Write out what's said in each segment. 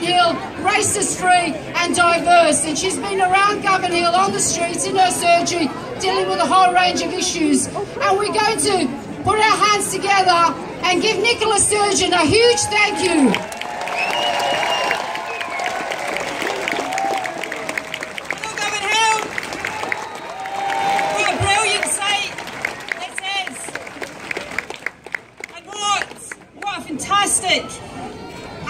Govanhill racist free and diverse. And she's been around Govanhill on the streets in her surgery dealing with a whole range of issues. And we're going to put our hands together and give Nicola Sturgeon a huge thank you. Fantastic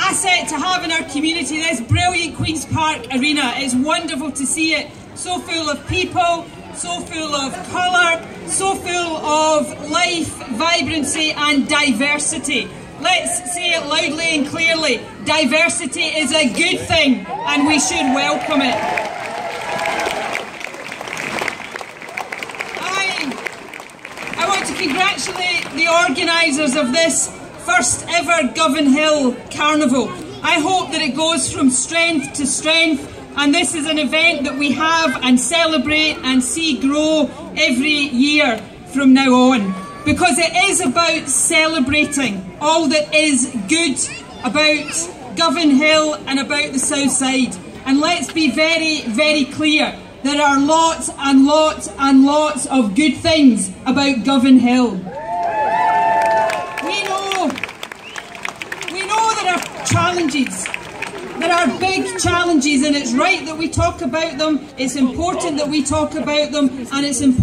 asset to have in our community, this brilliant Queen's Park Arena. It's wonderful to see it so full of people, so full of colour, so full of life, vibrancy and diversity. Let's say it loudly and clearly. Diversity is a good thing and we should welcome it. I, want to congratulate the organisers of this first ever Govanhill Carnival. I hope that it goes from strength to strength and this is an event that we have and celebrate and see grow every year from now on because it is about celebrating all that is good about Govanhill and about the South Side. And let's be very, very clear. There are lots and lots and lots of good things about Govanhill. We know, we know there are challenges. There are big challenges and it's right that we talk about them. It's important that we talk about them and it's important